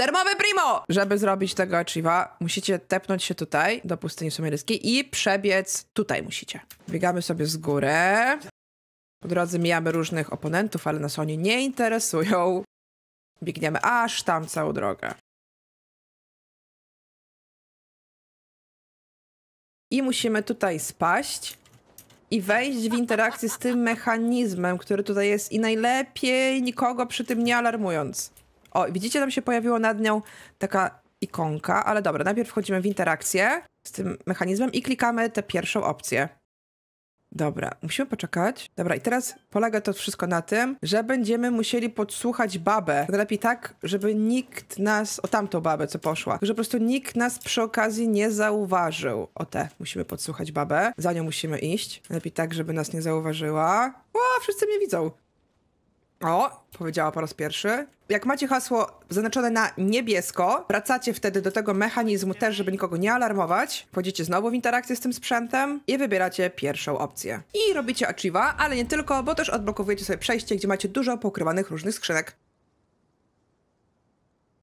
Darmowe primo! Żeby zrobić tego achieve'a, musicie tepnąć się tutaj, do pustyni sumeryjskiej i przebiec tutaj musicie. Biegamy sobie z góry. Po drodze mijamy różnych oponentów, ale nas oni nie interesują. Biegniemy aż tam całą drogę. I musimy tutaj spaść i wejść w interakcję z tym mechanizmem, który tutaj jest i najlepiej nikogo przy tym nie alarmując. O, widzicie, tam się pojawiła nad nią taka ikonka, ale dobra, najpierw wchodzimy w interakcję z tym mechanizmem i klikamy tę pierwszą opcję. Dobra, musimy poczekać. Dobra, i teraz polega to wszystko na tym, że będziemy musieli podsłuchać babę. Lepiej tak, żeby nikt nas, o tamtą babę, co poszła, że po prostu nikt nas przy okazji nie zauważył. O te, musimy podsłuchać babę. Za nią musimy iść. Lepiej tak, żeby nas nie zauważyła. O, wszyscy mnie widzą. O, powiedziała po raz pierwszy. Jak macie hasło zaznaczone na niebiesko, wracacie wtedy do tego mechanizmu też, żeby nikogo nie alarmować. Wchodzicie znowu w interakcję z tym sprzętem i wybieracie pierwszą opcję. I robicie achieve'a, ale nie tylko, bo też odblokowujecie sobie przejście, gdzie macie dużo pokrywanych różnych skrzynek.